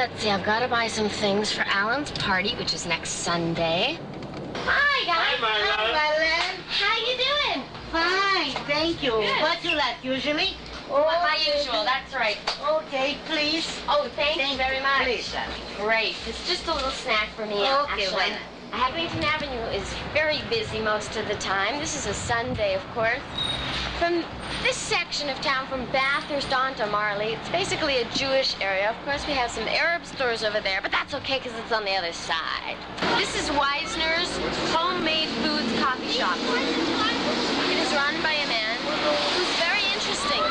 let's see. I've got to buy some things for Alan's party, which is next Sunday. Hi, guys. Hi, Marlene. How you doing? Fine, thank you. Good. What you like usually? Oh. My usual. That's right. Okay, please. Oh, thank, you very much. Please. Great. It's just a little snack for me. Okay, actually. well. Avenue is very busy most of the time. This is a Sunday, of course. From this section of town, from Bathurst on to Marlee, it's basically a Jewish area. Of course, we have some Arab stores over there, but that's okay because it's on the other side. This is Weisner's Homemade Foods Coffee Shop. It is run by a man who's very interesting.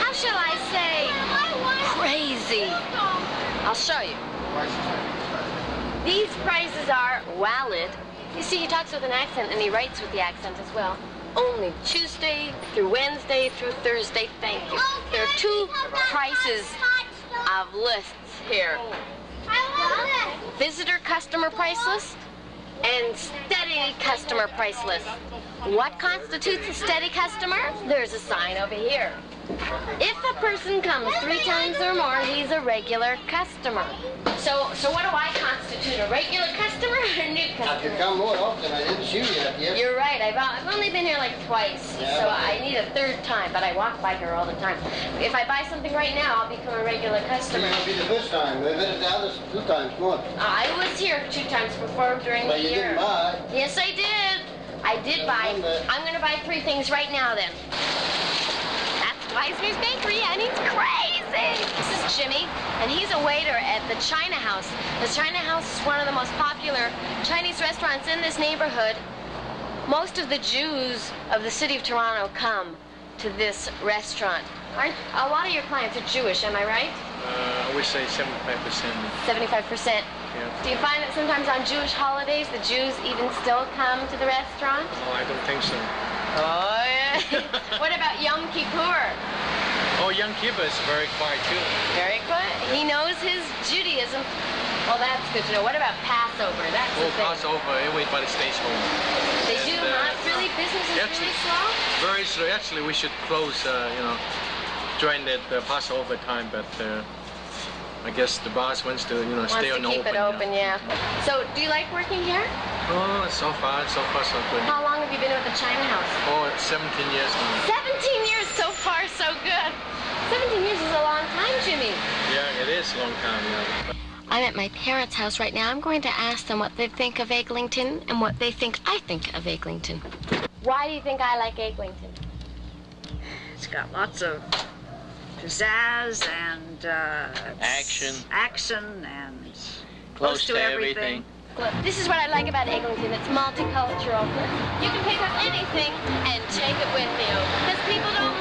How shall I say? Crazy. I'll show you. These prices are valid. You see, he talks with an accent and he writes with the accent as well. Only Tuesday through Wednesday through Thursday, thank you. There are two prices of lists here. Visitor customer price list and steady customer price list. What constitutes a steady customer? There's a sign over here. If a person comes three times or more, he's a regular customer. So, so what do I constitute? A regular customer or a new I customer? could come more often. I didn't see you yet. Yes. You're right. I've, I've only been here like twice, Yeah, so I need a third time. But I walk by here all the time. If I buy something right now, I'll become a regular This customer. will be the first time. We've been the others two times more. I was here two times before during But the you year. didn't buy. Yes, I did. I did buy. I'm gonna buy three things right now then. That's Weisner's Bakery, and he's crazy. This is Jimmy, and he's a waiter at the China House. The China House is one of the most popular Chinese restaurants in this neighborhood. Most of the Jews of the city of Toronto come to this restaurant. Aren't a lot of your clients are Jewish? Am I right? Uh, I would say 75%. 75 percent. Yeah. Do you find that sometimes on Jewish holidays the Jews even still come to the restaurant? No, I don't think so. Oh, yeah. what about Yom Kippur? Oh, Yom Kippur is very quiet too. Very good. He knows his Judaism. Well, that's good to know. What about Passover? That's Oh, the thing. Passover, everybody stays home. They do, And, uh, huh? Really? Business is actually- really slow? Very slow. Actually, we should close, uh, you know, during the, the Passover time, but uh, I guess the boss wants to, you know, Wants stay on keep open. it open, yeah. So, do you like working here? Oh, so far, so far, so good. How long have you been with the China House? Oh, it's 17 years now. 17 years so far, so good. 17 years is a long time, Jimmy. Yeah, it is a long time, yeah. I'm at my parents' house right now. I'm going to ask them what they think of Eglinton and what they think I think of Eglinton. Why do you think I like Eglinton? It's got lots of pizzazz and uh, Action. action and Close to to everything. This is what I like about Eglinton. It's multicultural. You can pick up anything and take it with you. Because people don't